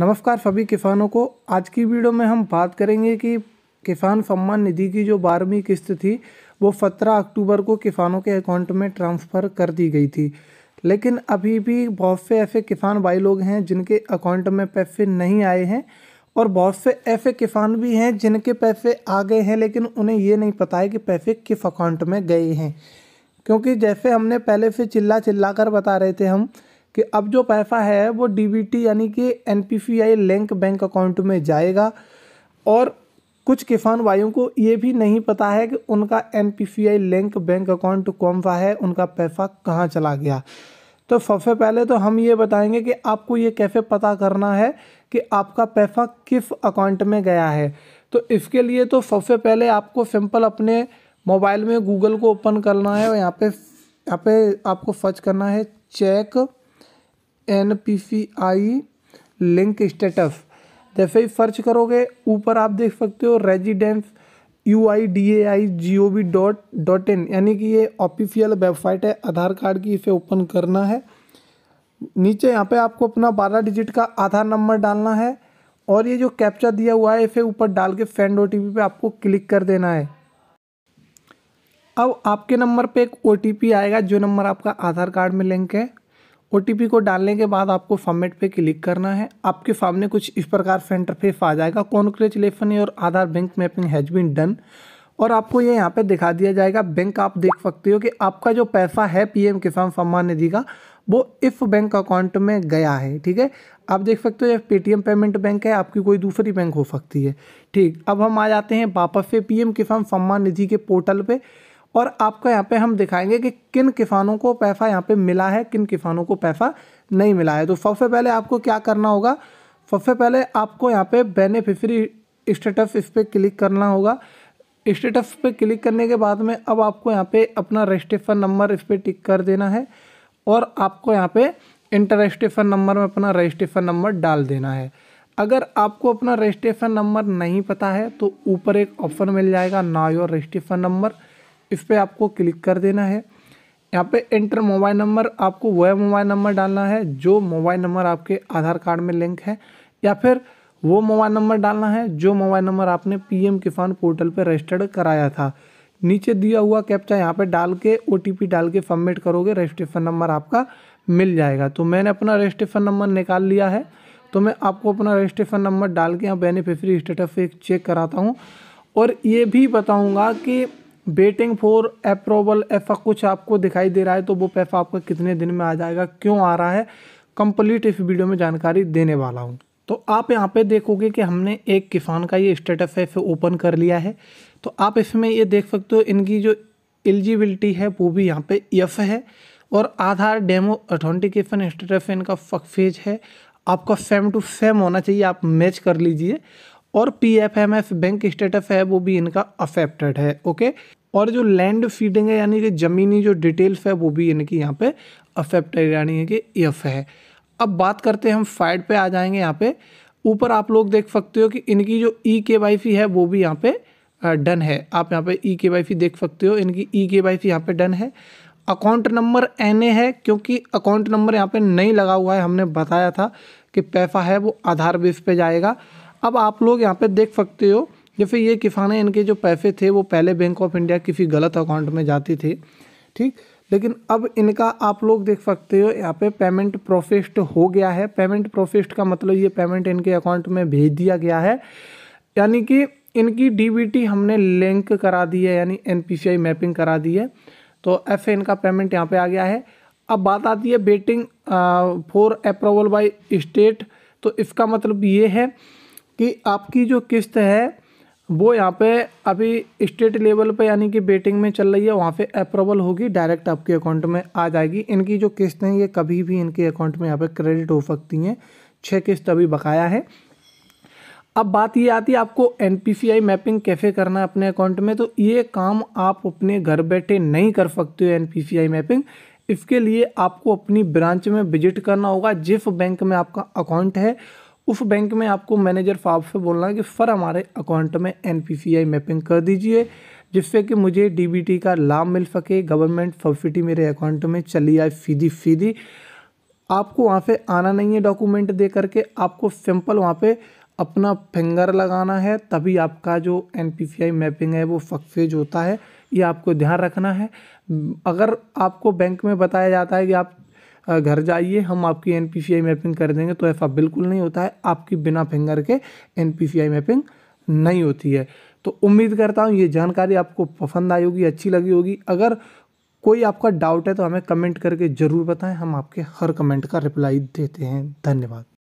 नमस्कार सभी किसानों को। आज की वीडियो में हम बात करेंगे कि किसान सम्मान निधि की जो बारहवीं किस्त थी, वो सत्रह अक्टूबर को किसानों के अकाउंट में ट्रांसफ़र कर दी गई थी। लेकिन अभी भी बहुत से ऐसे किसान भाई लोग हैं जिनके अकाउंट में पैसे नहीं आए हैं और बहुत से ऐसे किसान भी हैं जिनके पैसे आ गए हैं, लेकिन उन्हें ये नहीं पता है कि पैसे किस अकाउंट में गए हैं। क्योंकि जैसे हमने पहले से चिल्ला चिल्ला कर बता रहे थे हम कि अब जो पैसा है वो डीबीटी यानी कि एनपीसीआई लिंक बैंक अकाउंट में जाएगा। और कुछ किसान भाइयों को ये भी नहीं पता है कि उनका एनपीसीआई लिंक बैंक अकाउंट कौन सा है, उनका पैसा कहाँ चला गया। तो सबसे पहले तो हम ये बताएँगे कि आपको ये कैसे पता करना है कि आपका पैसा किस अकाउंट में गया है। तो इसके लिए तो सबसे पहले आपको सिंपल अपने मोबाइल में गूगल को ओपन करना है और यहाँ पे यहाँ पे आपको सर्च करना है check N P C I link status जैसे ही सर्च करोगे, ऊपर आप देख सकते हो residence U I D A I G O V dot dot in यानी कि ये ऑफिशियल वेबसाइट है, आधार कार्ड की इसे ओपन करना है। नीचे यहाँ पे आपको अपना बारह डिजिट का आधार नंबर डालना है और ये जो कैप्चा दिया हुआ है, इसे ऊपर डाल के सेंड ओ टी पी पर आपको क्लिक कर देना है। अब आपके नंबर पे एक ओ टी पी आएगा, जो नंबर आपका आधार कार्ड में लिंक है। ओटीपी को डालने के बाद आपको फॉर्मेट पे क्लिक करना है। आपके सामने कुछ इस प्रकार से इंटरफेस आ जाएगा। Congratulation your Aadhaar bank mapping has been done और आपको ये यहाँ पे दिखा दिया जाएगा। बैंक आप देख सकते हो कि आपका जो पैसा है पीएम किसान सम्मान निधि का, वो इफ़ बैंक अकाउंट में गया है, ठीक है? आप देख सकते हो ये पेटीएम पेमेंट बैंक है, आपकी कोई दूसरी बैंक हो सकती है। ठीक, अब हम आ जाते हैं वापस से पीएम किसान सम्मान निधि के पोर्टल पे। और आपको यहाँ पे हम दिखाएँगे कि किन किसानों को पैसा यहाँ पे मिला है, किन किसानों को पैसा नहीं मिला है। तो सबसे पहले आपको क्या करना होगा? सबसे पहले आपको यहाँ पे बेनिफिशरी स्टेटस इस पर क्लिक करना होगा। स्टेटस पे क्लिक करने के बाद में अब आपको यहाँ पे अपना रजिस्ट्रेशन नंबर इस पर टिक कर देना है और आपको यहाँ पे रजिस्ट्रेशन नंबर में अपना रजिस्ट्रेशन नंबर डाल देना है। अगर आपको अपना रजिस्ट्रेशन नंबर नहीं पता है तो ऊपर एक ऑप्शन मिल जाएगा ना योर रजिस्ट्रेशन नंबर इस पर आपको क्लिक कर देना है। यहाँ पे एंटर मोबाइल नंबर, आपको वह मोबाइल नंबर डालना है जो मोबाइल नंबर आपके आधार कार्ड में लिंक है, या फिर वो मोबाइल नंबर डालना है जो मोबाइल नंबर आपने पीएम किसान पोर्टल पर रजिस्टर्ड कराया था। नीचे दिया हुआ कैप्चा यहाँ पे डाल के, ओटीपी डाल के सबमिट करोगे, रजिस्ट्रेशन नंबर आपका मिल जाएगा। तो मैंने अपना रजिस्ट्रेशन नंबर निकाल लिया है। तो मैं आपको अपना रजिस्ट्रेशन नंबर डाल के यहाँ बेनिफिशरी स्टेटस एक चेक कराता हूँ। और ये भी बताऊँगा कि वेटिंग फॉर अप्रूवल ऐसा कुछ आपको दिखाई दे रहा है तो वो पैसा आपका कितने दिन में आ जाएगा, क्यों आ रहा है कंप्लीट इस वीडियो में जानकारी देने वाला हूँ। तो आप यहाँ पे देखोगे कि हमने एक किसान का ये स्टेटस है, इसे ओपन कर लिया है। तो आप इसमें ये देख सकते हो, इनकी जो एलिजिबिलिटी है, वो भी यहाँ पे यफ है और आधार डेमो अथेंटिकेशन स्टेटस इनका फकफेज है। आपका सेम टू सेम होना चाहिए, आप मैच कर लीजिए। और P F M F bank status है, वो भी इनका अफेक्टेड है ओके और जो लैंड फीडिंग है, यानी कि ज़मीनी जो डिटेल्स है, वो भी इनकी यहाँ पे अफेक्टेड यानी कि एफ़ है। अब बात करते हैं हम फाइड पे आ जाएँगे यहाँ पे। ऊपर आप लोग देख सकते हो कि इनकी जो ई के वाई फ़ी है, वो भी यहाँ पे डन है। आप यहाँ पे ई के वाई फ़ी देख सकते हो, इनकी ई के वाई फ़ी यहाँ पे डन है। अकाउंट नंबर एन ए है, क्योंकि अकाउंट नंबर यहाँ पे नहीं लगा हुआ है, हमने बताया था कि पैसा है, वो आधार बेस पे जाएगा। अब आप लोग यहाँ पे देख सकते हो जैसे ये किसान इनके जो पैसे थे, वो पहले बैंक ऑफ़ इंडिया किसी गलत अकाउंट में जाते थे, ठीक? लेकिन अब इनका आप लोग देख सकते हो, यहाँ पे पेमेंट प्रोसेस्ड हो गया है। पेमेंट प्रोसेस्ड का मतलब ये पेमेंट इनके अकाउंट में भेज दिया गया है। यानी कि इनकी डीबीटी हमने लिंक करा दी है, यानी एनपीसीआई मैपिंग करा दी है। तो ऐसे इनका पेमेंट यहाँ पे आ गया है। अब बात आती है waiting for approval by state तो इसका मतलब ये है कि आपकी जो किस्त है, वो यहाँ पे अभी स्टेट लेवल पे यानी कि बेटिंग में चल रही है, वहाँ पे अप्रूवल होगी, डायरेक्ट आपके अकाउंट में आ जाएगी। इनकी जो किस्त हैं, ये कभी भी इनके अकाउंट में यहाँ पे क्रेडिट हो सकती हैं। छः किस्त अभी बकाया है। अब बात ये आती है, आपको एनपीसीआई मैपिंग कैसे करना है अपने अकाउंट में तो ये काम आप अपने घर बैठे नहीं कर सकते हो NPCI मैपिंग इसके लिए आपको अपनी ब्रांच में विज़िट करना होगा जिस बैंक में आपका अकाउंट है। उस बैंक में आपको मैनेजर साहब से बोलना है कि सर, हमारे अकाउंट में एन मैपिंग कर दीजिए, जिससे कि मुझे डीबीटी का लाभ मिल सके, गवर्नमेंट सब्सिडी मेरे अकाउंट में चली आए सीधी सीधी आपको वहाँ पे आना नहीं है डॉक्यूमेंट दे करके, आपको सिंपल वहाँ पे अपना फिंगर लगाना है, तभी आपका जो एन मैपिंग है वो सक्सेज होता है, ये आपको ध्यान रखना है। अगर आपको बैंक में बताया जाता है कि आप घर जाइए, हम आपकी एनपीसीआई मैपिंग कर देंगे तो ऐसा बिल्कुल नहीं होता है। आपकी बिना फिंगर के एनपीसीआई मैपिंग नहीं होती है। तो उम्मीद करता हूँ ये जानकारी आपको पसंद आई होगी, अच्छी लगी होगी। अगर कोई आपका डाउट है तो हमें कमेंट करके ज़रूर बताएँ। हम आपके हर कमेंट का रिप्लाई देते हैं। धन्यवाद।